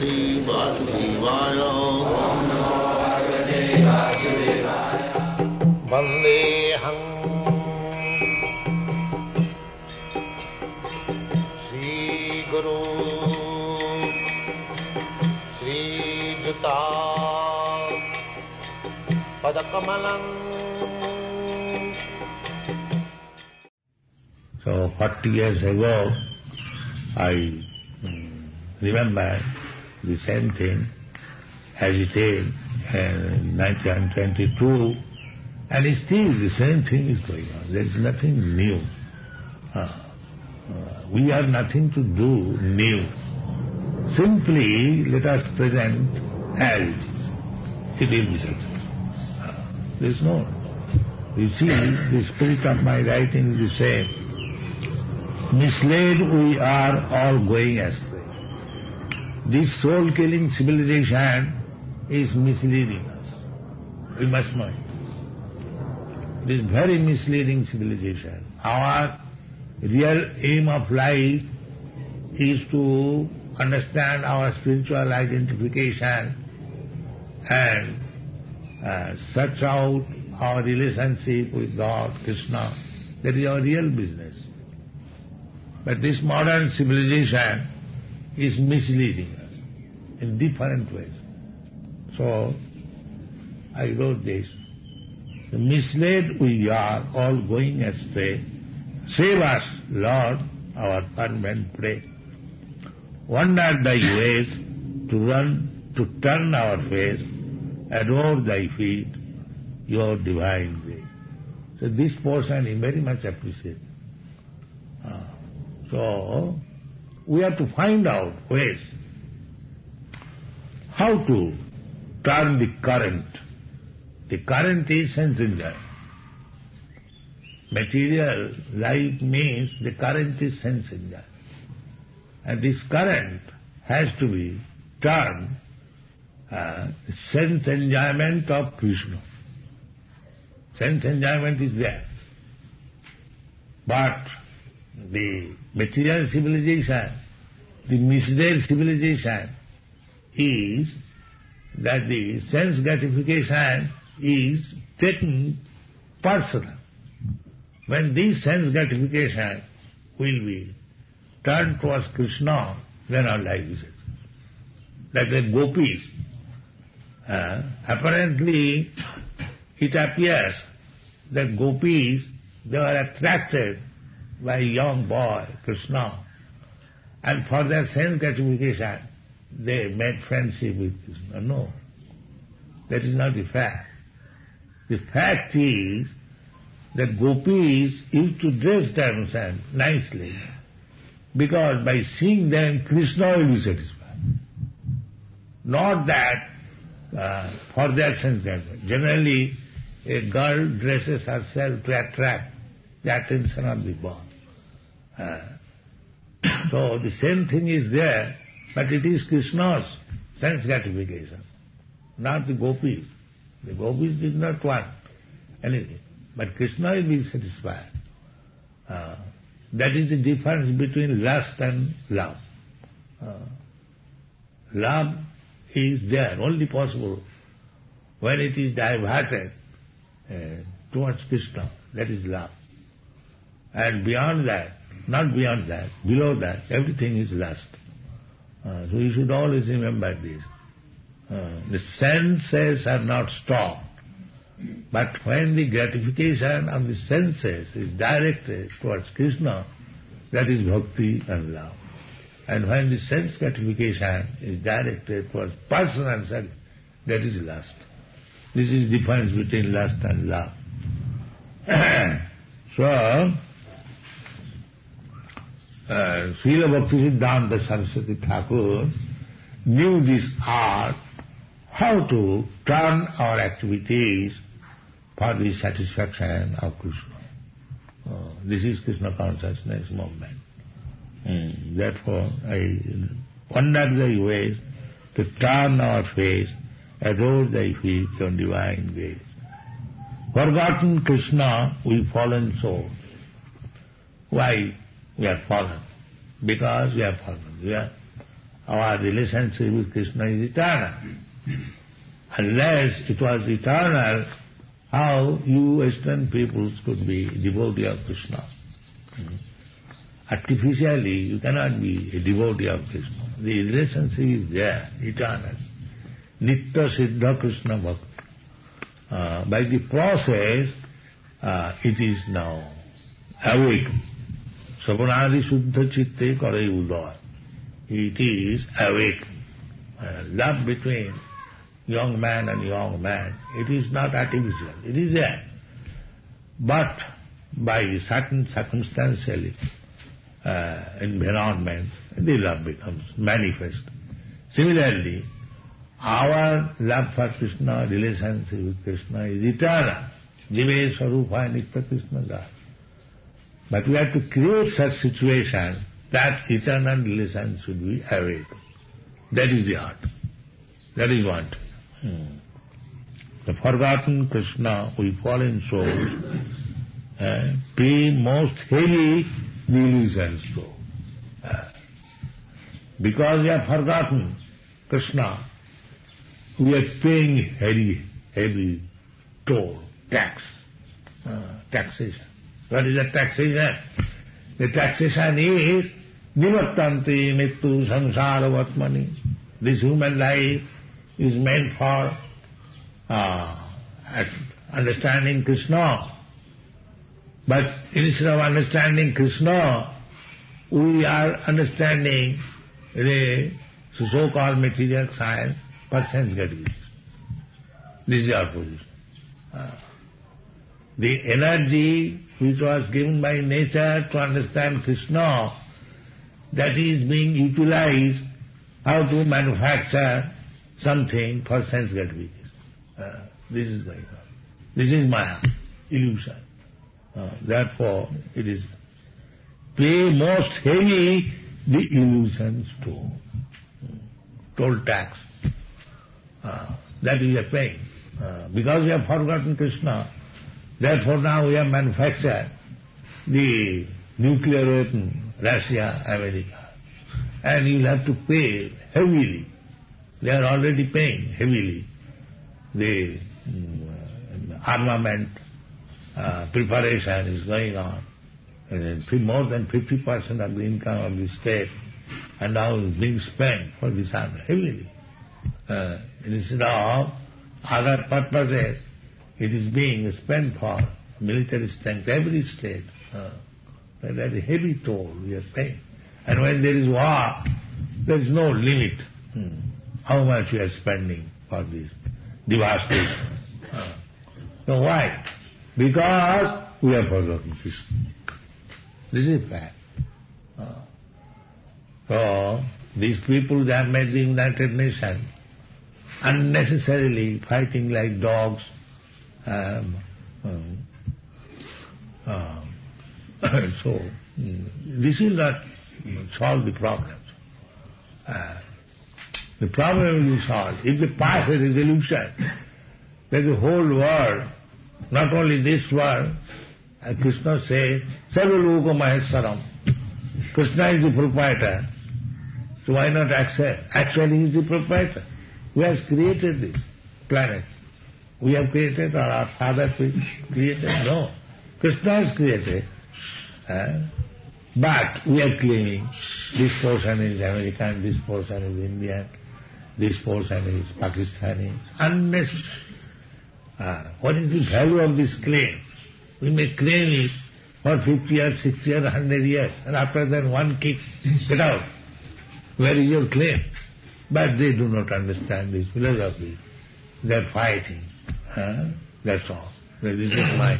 Bhagavate Vasudevaya Vandeham Sri Guru. Sri Juta. Padakamalang. So 40 years ago, I mm, remember the same thing as it is in 1922, and still the same thing is going on. There is nothing new. Uh, uh, we have nothing to do new. Simply let us present as it is. It will be. Uh, there is no. You see, the spirit of my writing is the same. Misled we are all going astray. This soul-killing civilization is misleading us. We must know it. This very misleading civilization. Our real aim of life is to understand our spiritual identification and uh, search out our relationship with God, Krishna. That is our real business. But this modern civilization is misleading in different ways. So, I wrote this. Misled we are, all going astray. Save us, Lord, our fervent pray. Wander thy ways, to run, to turn our face, adore thy feet, your divine way. So this portion is very much appreciated. Uh, so, we have to find out ways how to turn the current. The current is sense enjoyment. Material life means the current is sense enjoyment. And this current has to be turned uh, sense enjoyment of Krishna. Sense enjoyment is there. But the material civilization, the misled civilization is that the sense gratification is taken personal. When this sense gratification will be turned towards Krishna, then our life is it. Like the gopis, uh, apparently it appears that gopis, they were attracted by young boy, Krishna, and for their sense gratification, they made friendship with Krishna. No, that is not the fact. The fact is that gopis used to dress themselves nicely because by seeing them, Krishna will be satisfied. Not that uh, for their sense gratification. Generally, a girl dresses herself to attract the attention of the boy. Uh, so the same thing is there, but it is Krishna's sense gratification, not the gopis. The gopis did not want anything, but Krishna will be satisfied. Uh, that is the difference between lust and love. Uh, love is there, only possible when it is diverted uh, towards Krishna. That is love. And beyond that, not beyond that, below that, everything is lust. Uh, so you should always remember this. Uh, the senses are not stopped. But when the gratification of the senses is directed towards Krishna, that is bhakti and love. And when the sense gratification is directed towards personal service, that is lust. This is the difference between lust and love. so, uh, Srila Bhaktisiddhanta Saraswati Thakur knew this art, how to turn our activities for the satisfaction of Krishna. Uh, this is Krishna consciousness movement. Mm, therefore, I wonder thy ways to turn our face, adore thy feet on divine ways. Forgotten Krishna, we fallen souls. Why we are fallen? Because we are fallen. We are, our relationship with Krishna is eternal. Unless it was eternal, how you Western peoples could be devotee of Krishna? Artificially, you cannot be a devotee of Krishna. The relationship is there, eternal. Nitya Siddha Krishna Bhakti. Uh, by the process, uh, it is now awake. Savanadi Suddha Chitte Kare Udaya. It is awake. Uh, love between young man and young man, it is not artificial, it is there. But by certain circumstantial uh, environment, the love becomes manifest. Similarly, our love for Krishna, relationship with Krishna is eternal. Jive Sarupa Nitya Krishna God. But we have to create such situation that eternal relation should be awake. That is the art. That is what. Hmm. The forgotten Krishna, we fallen souls, uh, pay most heavy the illusions to. Uh, because we have forgotten Krishna, we are paying heavy, heavy toll, tax, uh, taxation. What is the taxation? The taxation is nivattanti nittu samsara money, this human life is meant for uh, understanding Krishna. But instead of understanding Krishna, we are understanding the so-called material science for sense gratification. This is our position. Uh, the energy which was given by nature to understand Krishna, that is being utilized how to manufacture something for sense gratification. Uh, this is Maya. This is Maya, illusion. Uh, therefore, it is pay most heavy the illusions too. Toll tax. Uh, that is a pain. Uh, because we have forgotten Krishna, therefore now we have manufactured the nuclear weapon, Russia, America. And you'll have to pay heavily. They are already paying heavily the um, armament uh, preparation is going on. And more than 50% of the income of the state and now is being spent for this army heavily. Uh, instead of other purposes, it is being spent for military strength, every state. Uh, that is heavy toll we are paying. And when there is war, there is no limit hmm. how much we are spending for this devastation. Uh, so why? Because we have forgotten Krishna. This is fact. Uh, so, these people that made the United Nations unnecessarily fighting like dogs. Um, um, uh, so, mm, this will not solve the problem. Uh, the problem will be solved. If they pass a resolution that the whole world not only this world, uh, Krishna says, Sarvaloka Maheswaram. Krishna is the proprietor. So why not accept? Actually he is the proprietor. Who has created this planet? We have created or our father created? No. Krishna has created. Uh, but we are claiming this portion is American, this portion is Indian, this portion is Pakistani. Unnecessary. Ah, what is the value of this claim? We may claim it for 50 years, 60 years, 100 years, and after that one kick, get out. Where is your claim? But they do not understand this philosophy. They are fighting. Huh? That's all. This is mm-hmm. my,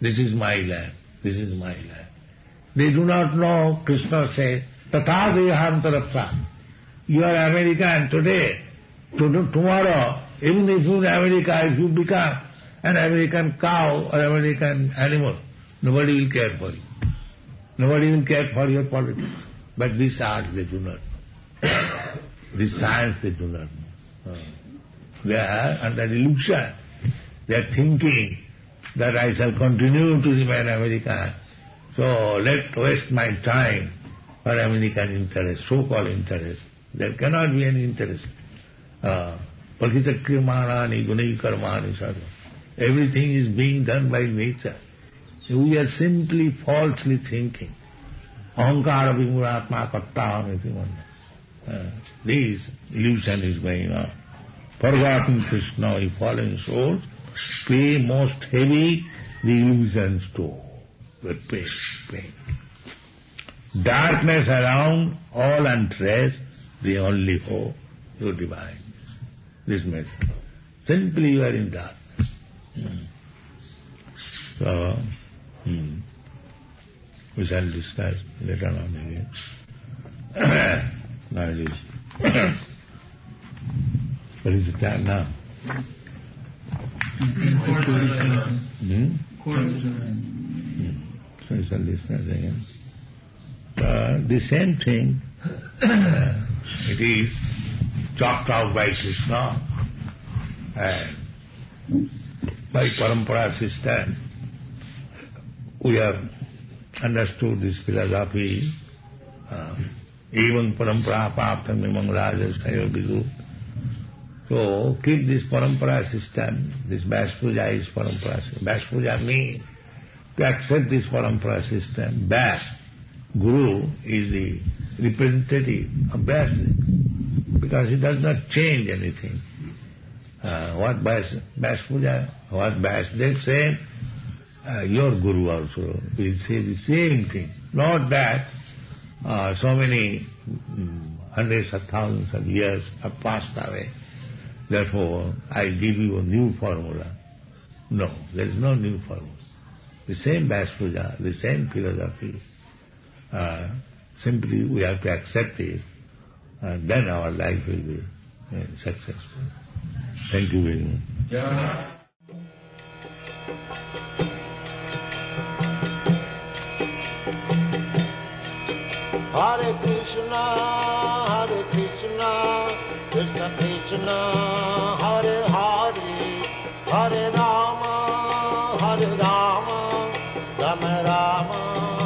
this is my land. This is my land. They do not know, Krishna says, Tatha Dehantarapsa. You are American today. Tomorrow even if you in America, if you become an American cow or American animal, nobody will care for you. Nobody will care for your politics. But this art they do not know. this science they do not know. They are under illusion. They are thinking that I shall continue to remain American. So let waste my time for American interest, so-called interest. There cannot be any interest. Uh, Pakitakriyamani gunai karmani sadhu. Everything is being done by nature. We are simply falsely thinking. Ahankara vimuratma katta uh, This illusion is going on. Forgotten Krishna, a fallen soul, pay most heavy the illusions too. With pain, pain. Darkness around, all untraced, the only hope, your divine. This message. Simply you are in darkness. Hmm. So, hmm. we shall discuss later on again. now it is. what is the time now? Hmm? Hmm. So we shall discuss again. Uh, the same thing, it is chalked out by Krishna and by parampara system. We have understood this philosophy. Uh, even parampara praptam imam rajarsayo vidu. So keep this parampara system, this Vyas is parampara system. Vyas means to accept this parampara system. Vyas, Guru is the representative of Vyas because he does not change anything. Uh, what Vyas, Vyas what Vyasdev said, uh, your Guru also will say the same thing. Not that uh, so many um, hundreds of thousands of years have passed away. Therefore, I give you a new formula. No, there is no new formula. The same Vyas the same philosophy. Uh, simply we have to accept it, and then our life will be uh, successful. Thank you very much. Yeah. Hare Krishna, Hare Krishna, Krishna Krishna, Rama